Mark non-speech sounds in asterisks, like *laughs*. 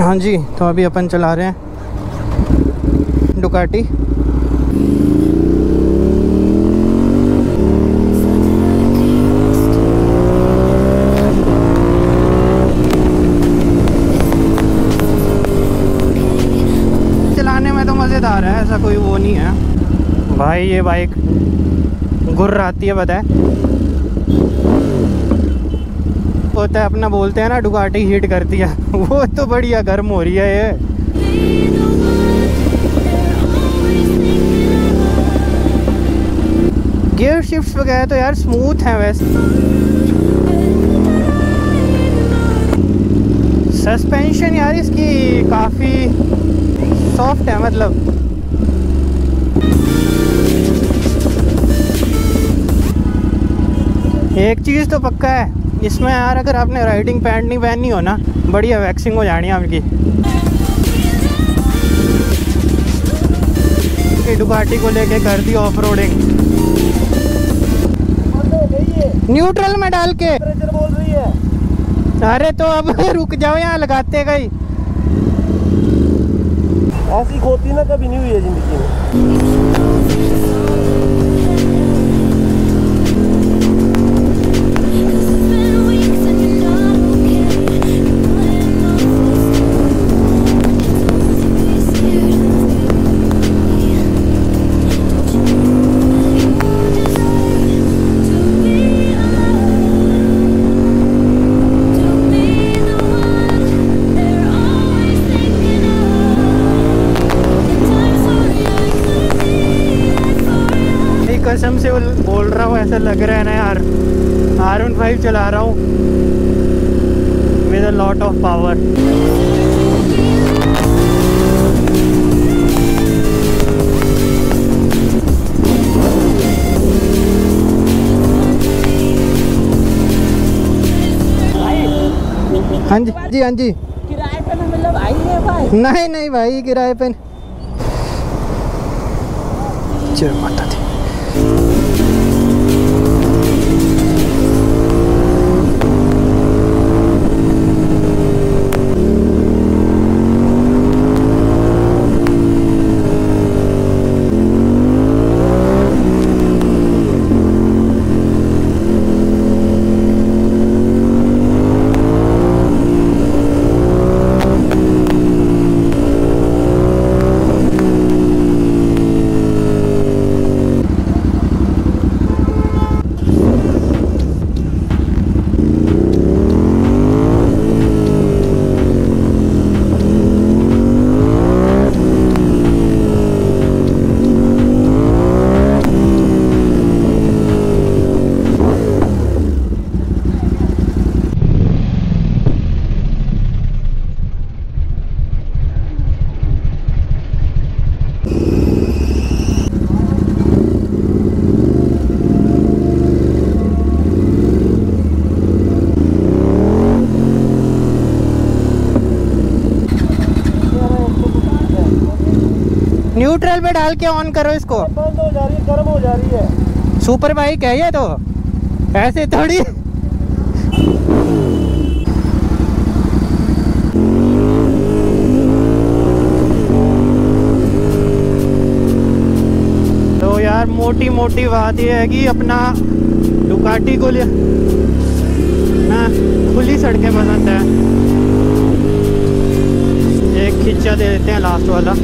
हाँ जी तो अभी अपन चला रहे हैं डुकाटी चलाने में तो मज़ेदार है, ऐसा कोई वो नहीं है। भाई, ये बाइक गुर्र आती है बताए होता है, अपना बोलते हैं ना डुगाटी हीट करती है। *laughs* वो तो बढ़िया गर्म हो रही है ये। गियर शिफ्ट वगैरह तो यार स्मूथ है वैसे। सस्पेंशन यार इसकी काफ़ी सॉफ्ट है मतलब। एक चीज़ तो पक्का है। इसमें यार अगर आपने राइडिंग पैंट नहीं पहननी हो ना बढ़िया वैक्सिंग हो जानी है आपकी। डुकाटी को लेके कर दी ऑफ़ रोडिंग न्यूट्रल में डाल के। बोल रही है। अरे तो अब *laughs* रुक जाओ यहाँ लगाते गई ऐसी खोती ना कभी नहीं हुई है ज़िंदगी में। ऐसा लग रहा है ना यार। आर वन फाइव चला रहा हूँ। With a lot of power हाँ जी जी हाँ जी। किराए पे मतलब आई है भाई? नहीं नहीं भाई किराए पे जय माता दी। न्यूट्रल पे डाल के ऑन करो इसको। बंद हो जा रही है गर्म हो जा रही है। सुपर बाइक है ये तो। ऐसे थोड़ी। तो यार मोटी मोटी बात ये है कि अपना डुकाटी को ले ना खुली सड़कें पसंद है। एक खिंचा दे देते हैं लास्ट वाला।